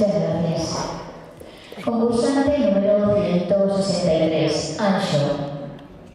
Muchas gracias. Concursante número 163, Ancho.